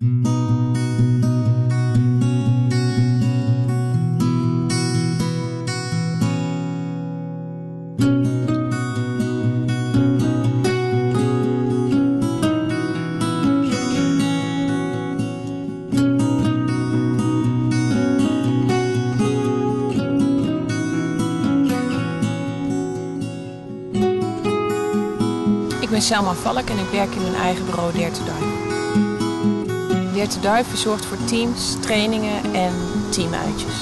Ik ben Selma Valk en ik werk in mijn eigen bureau Dare to. Dare to Dive verzorgt voor teams, trainingen en teamuitjes.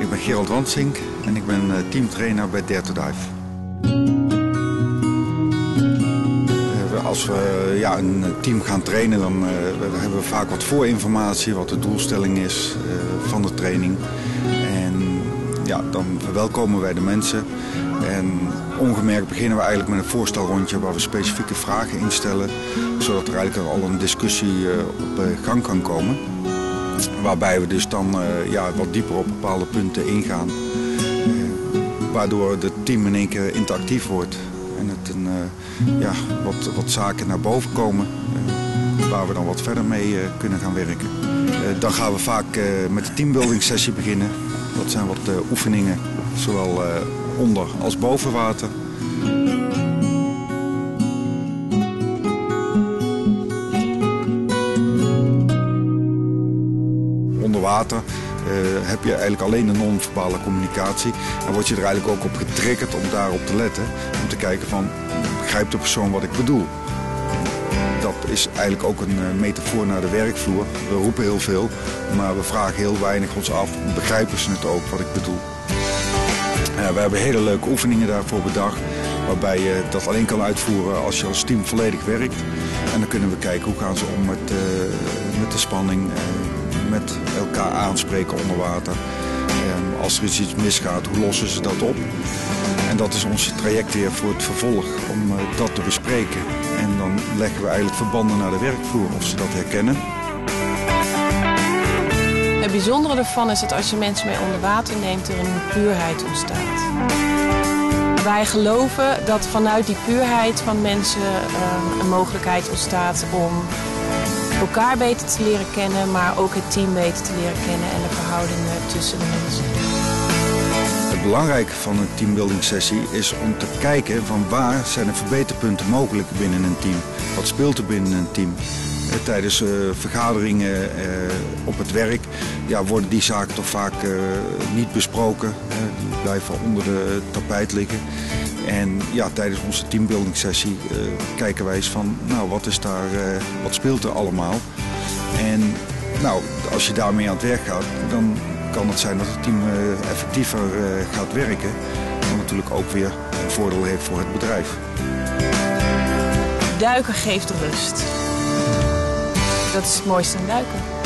Ik ben Gerald Wansink en ik ben eh, teamtrainer bij Dare to Dive. Eh, Als we ja, een team gaan trainen, dan eh, hebben we vaak wat voorinformatie, wat de doelstelling is eh, van de training. En ja, dan verwelkomen wij de mensen. En ongemerkt beginnen we eigenlijk met een voorstelrondje waar we specifieke vragen instellen. Zodat er eigenlijk al een discussie eh, op eh, gang kan komen. Waarbij we dus dan eh, ja, wat dieper op bepaalde punten ingaan. Waardoor het team in één keer interactief wordt. En het een, ja, wat, wat zaken naar boven komen. waar we dan wat verder mee kunnen gaan werken. Dan gaan we vaak met de teambuilding sessie beginnen. Dat zijn wat oefeningen, zowel onder als boven water. Onder water eh, heb je eigenlijk alleen de non-verbale communicatie. En word je er eigenlijk ook op getriggerd om daarop te letten. Om te kijken van, begrijpt de persoon wat ik bedoel? Dat is eigenlijk ook een eh, metafoor naar de werkvloer. We roepen heel veel, maar we vragen heel weinig ons af. Begrijpen ze het ook wat ik bedoel? We hebben hele leuke oefeningen daarvoor bedacht. Waarbij je dat alleen kan uitvoeren als je als team volledig werkt. En dan kunnen we kijken hoe gaan ze om met, eh, met de spanning. met elkaar aanspreken onder water. Als er iets misgaat, hoe lossen ze dat op? En dat is ons traject weer voor het vervolg om eh, dat te bespreken. En dan leggen we eigenlijk verbanden naar de werkvloer of ze dat herkennen. Bijzondere ervan is dat als je mensen mee onder water neemt, er een puurheid ontstaat. Wij geloven dat vanuit die puurheid van mensen eh, een mogelijkheid ontstaat om elkaar beter te leren kennen, maar ook het team beter te leren kennen en de verhoudingen tussen de mensen. Het belangrijke van een teambuilding sessie is om te kijken van waar zijn er verbeterpunten mogelijk binnen een team. Wat speelt er binnen een team? Eh, Tijdens eh, vergaderingen eh, op het werk ja, worden die zaken toch vaak niet besproken. Die blijven onder de tapijt liggen. En ja, tijdens onze teambuilding sessie kijken wij eens van, nou, wat, is daar, wat speelt er allemaal? En nou, als je daarmee aan het werk gaat, dan kan het zijn dat het team effectiever gaat werken. Wat natuurlijk ook weer een voordeel heeft voor het bedrijf. Duiken geeft rust. Dat is het mooiste aan duiken.